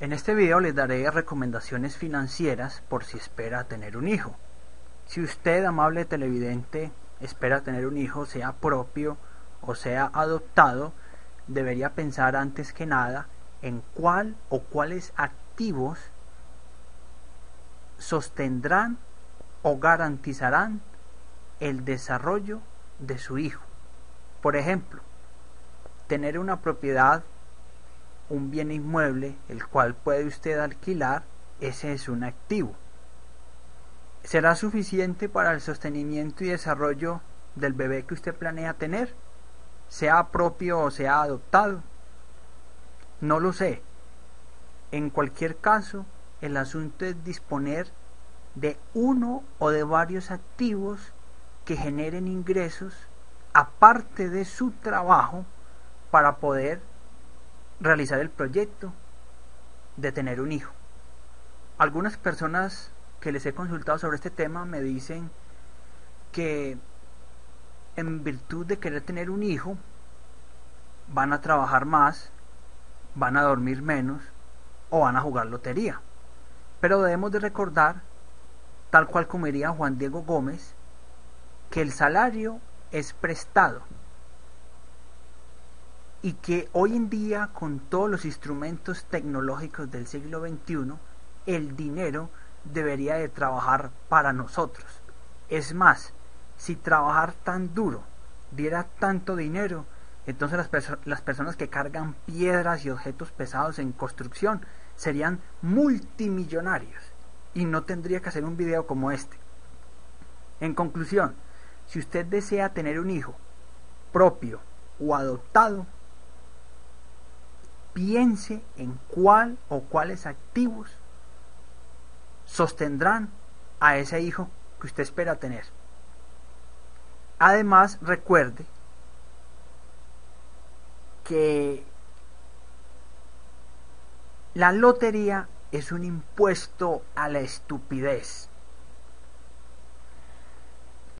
En este video les daré recomendaciones financieras por si espera tener un hijo. Si usted, amable televidente, espera tener un hijo, sea propio o sea adoptado, debería pensar antes que nada en cuál o cuáles activos sostendrán o garantizarán el desarrollo de su hijo. Por ejemplo, tener una propiedad un bien inmueble el cual puede usted alquilar, ese es un activo. ¿Será suficiente para el sostenimiento y desarrollo del bebé que usted planea tener? Sea propio o sea adoptado. No lo sé. En cualquier caso, el asunto es disponer de uno o de varios activos que generen ingresos aparte de su trabajo para poder realizar el proyecto de tener un hijo. Algunas personas que les he consultado sobre este tema me dicen que en virtud de querer tener un hijo, van a trabajar más, van a dormir menos o van a jugar lotería. Pero debemos de recordar, tal cual como diría Juan Diego Gómez, que el salario es prestado y que hoy en día con todos los instrumentos tecnológicos del siglo XXI, el dinero debería de trabajar para nosotros. Es más, si trabajar tan duro diera tanto dinero, entonces las, las personas que cargan piedras y objetos pesados en construcción serían multimillonarios y no tendría que hacer un video como este. En conclusión, si usted desea tener un hijo propio o adoptado, piense en cuál o cuáles activos sostendrán a ese hijo que usted espera tener. Además, recuerde que la lotería es un impuesto a la estupidez.